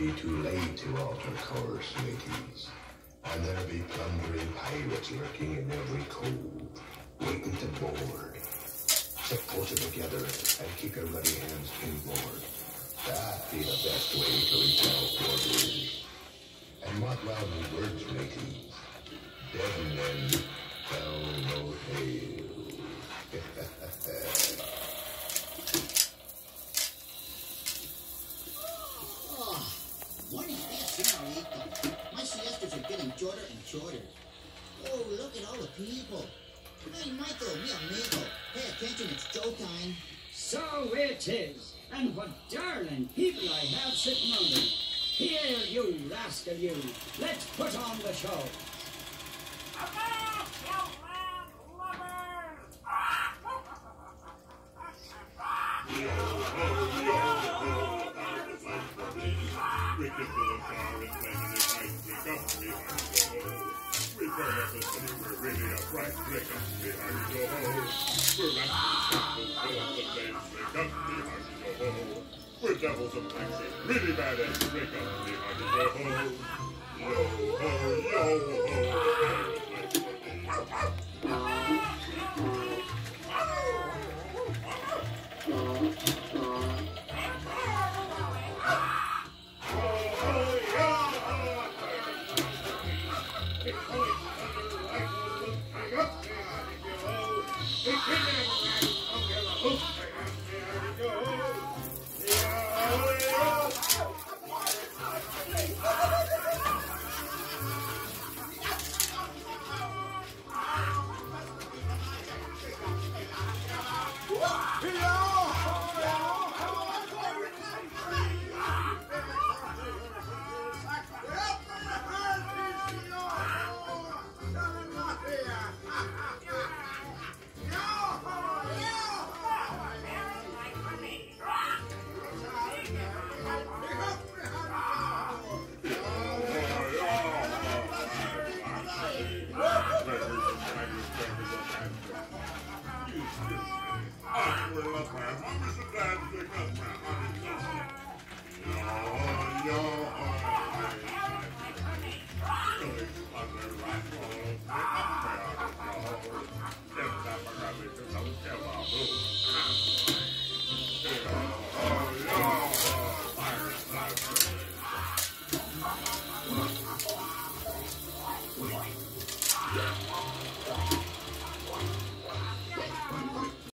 be too late to alter course, mateys. And there'll be plundering pirates lurking in every cove, waiting to board. So pull together and keep your ruddy hands inboard. That'd be the best way to repel foreigners. And what loud words, mateys? Dead men señorita. My siestas are getting shorter and shorter. Oh, look at all the people. Hey, Michael, mi amigo. Pay attention, it's Joe showtime. So it is. And what darling people I have sitting under. Here, you rascal, you. Let's put on the show. Wicked little car is making it nice pick up the hole. We burn up the city, we're really a bright break up behind the hole. We're rascals, fill up the place, break up behind the hole. We're devils of taxi, really bad at break up behind the hole. Yo ho, Yeah.